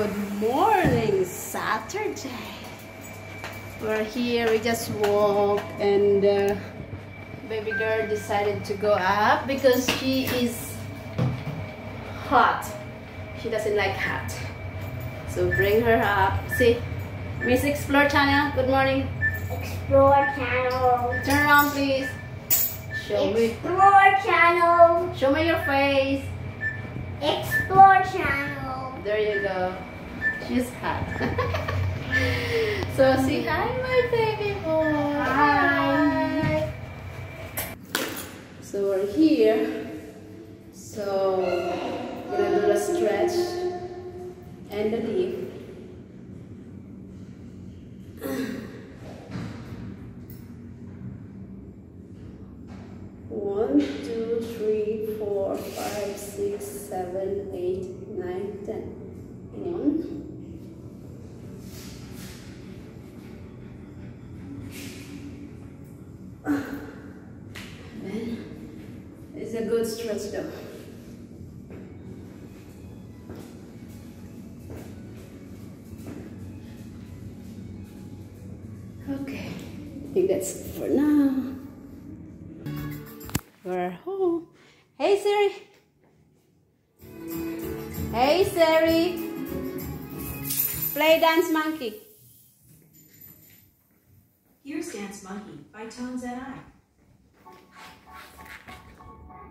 Good morning, Saturday. We're here, we just walk and uh, baby girl decided to go up because she is hot. She doesn't like hot. So bring her up. See, Miss Explore Channel, good morning. Explore channel. Turn around please. Show me, Explore channel. show me your face. Explore channel. There you go. She's hot. so say hi, my baby boy. Hi. So we're here. So we're gonna do the stretch and the dip. One, two, three, four, five, six, seven, eight, nine, ten. One. Then it's a good stretch though. Okay, I think that's for now. We're home. Hey Siri. Hey Siri. Play Dance Monkey. Here's Dance Monkey by Tones and I.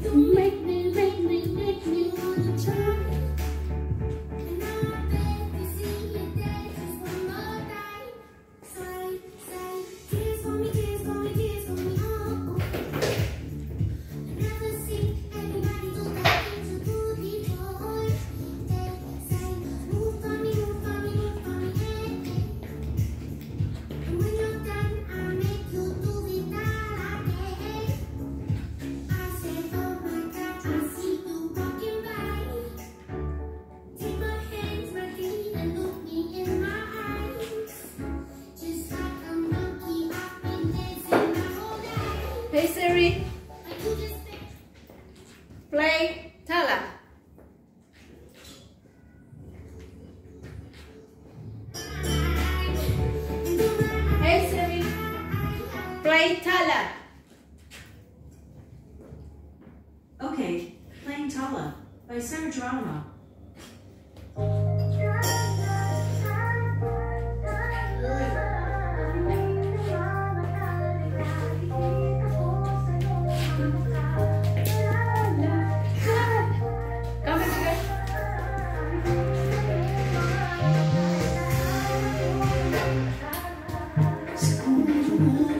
Me, make Hey Siri. Like you just think Play Tala. Hey Siri. Play Tala. Okay, playing Tala by Sarah Geronimo. I